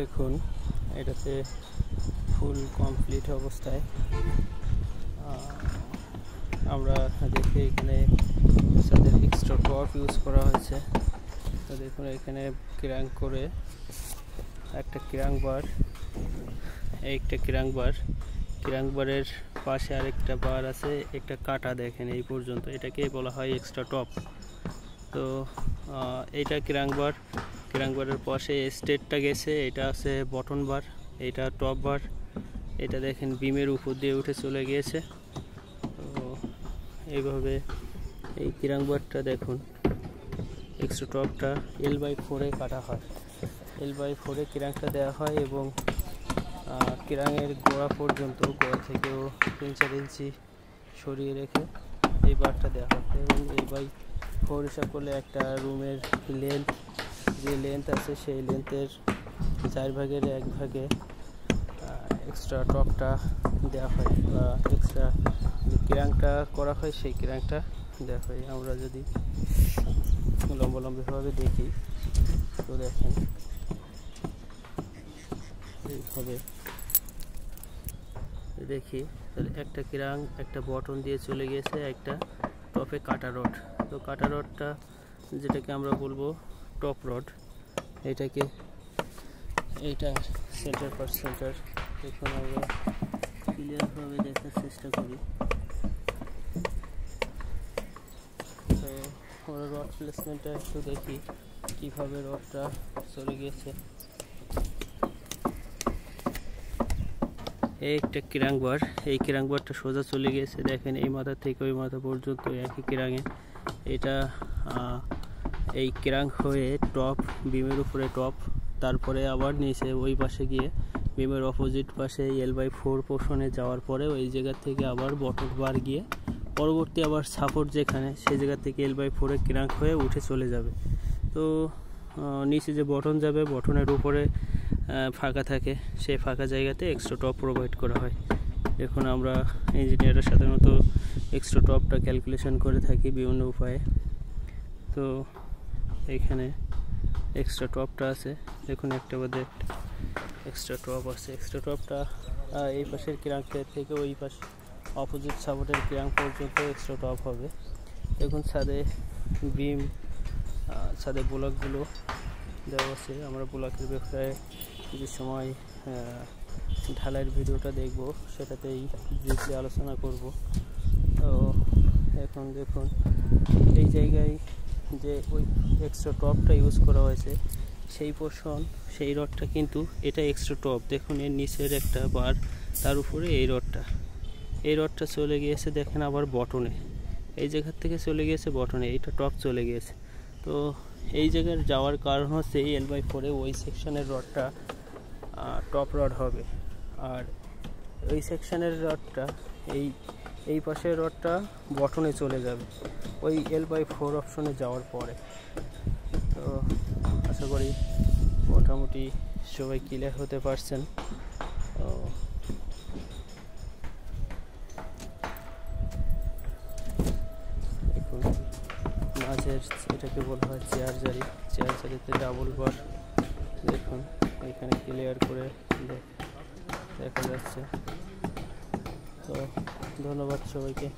দেখুন, এটাতে full complete অবস্থায়। আমরা দেখি এখানে তাদের এক্সট্রা টপ ইউজ করা হয়েছে। তো দেখুন, এখানে ক্র্যাঙ্ক করে একটা ক্র্যাঙ্ক বার, একটা ক্র্যাঙ্ক বার। বারের পাশে আরেকটা বার আছে, একটা কাটা দেখেন এই পর্যন্ত। এটাকে বলা হয় এক্সট্রা টপ তো এইটা ক্র্যাঙ্ক বার ক্র্যাঙ্ক বারের পাশে স্টেটটা গেছে, এটা আছে বটন বার, এটা টপ বার, এটা দেখেন বিমের উপর দিয়ে উঠে চলে গিয়েছে। তো এইভাবে এই ক্র্যাঙ্ক বারটা দেখুন এক্সট্রা টপটা এল বাই ফোরে কাটা হয়। এল বাই ফোরে ক্র্যাঙ্কটা দেওয়া হয় এবং ক্রাঙের গোড়া পর্যন্ত, গোড়া থেকেও তিন চার ইঞ্চি সরিয়ে রেখে এই বারটা দেওয়া হয়। এবং এই বাই ফোর হিসাব করলে একটা রুমের লেন্থ যে লেন্থ আছে, সেই লেন্থের চার ভাগের এক ভাগে এক্সট্রা টপটা দেওয়া হয়, বা এক্সট্রা যে ক্রাঙ্কটা করা হয়, সেই ক্রাঙ্কটা দেওয়া হয়। আমরা যদি লম্বালম্বিভাবে দেখি, তো দেখেন এইভাবে দেখি, তাহলে একটা কিরাং একটা বটন দিয়ে চলে গিয়েছে একটা টপে কাটা রড। তো কাটা রডটা যেটাকে আমরা বলব টপ রড এটাকে, এইটা সেন্টার পার সেন্টার এখন আমরা ক্লিয়ারভাবে দেখার চেষ্টা করি। তো রড প্লেসমেন্টটা একটু দেখি, কীভাবে রডটা চলে গিয়েছে। এই একটা কিরাংবার এই কিরাংবারটা সোজা চলে গেছে দেখেন এই মাথা থেকে ওই মাথা পর্যন্ত একই কিরাঙে। এটা এই কিরাং হয়ে টপ, বিমের উপরে টপ, তারপরে আবার নিচে ওই পাশে গিয়ে বিমের অপোজিট পাশে এল বাই ফোর পোর্শনে যাওয়ার পরে ওই জায়গা থেকে আবার বটন বার গিয়ে পরবর্তী আবার সাপোর্ট যেখানে, সেই জায়গা থেকে এল বাই ফোরে ক্রাঙ্ক হয়ে উঠে চলে যাবে। তো নিচে যে বটন যাবে বটনের উপরে ফাঁকা থাকে, সেই ফাঁকা জায়গাতে এক্সট্রা টপ প্রোভাইড করা হয়। এখন আমরা ইঞ্জিনিয়াররা সাধারণত এক্সট্রা টপটা ক্যালকুলেশন করে থাকি বিভিন্ন উপায়ে। তো এখানে এক্সট্রা টপটা আছে। দেখুন একটা বোধে এক্সট্রা টপ আছে। এক্সট্রা টপটা এই পাশের ক্রাঙ্কের থেকে ওই পাশে অপোজিট সাপোর্টের ক্রাঙ্ক পর্যন্ত এক্সট্রা টপ হবে। দেখুন ছাদে বিম ছাদে ব্লকগুলো দেওয়া আছে। আমরা ব্লকের ব্যাপারে কিছু সময় ঢালাইয়ের ভিডিওটা দেখব, সেটাতেই ব্রিফলি আলোচনা করব। তো এখন দেখুন, এই জায়গায় যে ওই এক্সট্রা টপটা ইউজ করা হয়েছে, সেই পোর্শন সেই রডটা কিন্তু এটা এক্সট্রা টপ দেখুন, এর নিচের একটা বার তার উপরে এই রডটা এই রডটা চলে গিয়েছে, দেখেন আবার বটনে এই জায়গার থেকে চলে গিয়েছে বটনে এইটা টপ চলে গিয়েছে। তো এই জায়গার যাওয়ার কারণ হচ্ছে এই এল বাই ফোরে ওই সেকশনের রডটা টপ রড হবে। আর ওই সেকশনের রডটা এই এই পাশের রডটা বটনে চলে যাবে। ওই এল বাই ফোর অপশনে যাওয়ার পরে। তো আশা করি মোটামুটি সবাই ক্লিয়ার হতে পারছেন। মাঝের এটাকে বলা হয় চেয়ার জারি। চেয়ার জারিতে ডাবল বার দেখুন, এখানে ক্লিয়ার করে দেখা যাচ্ছে। তো ধন্যবাদ সবাইকে।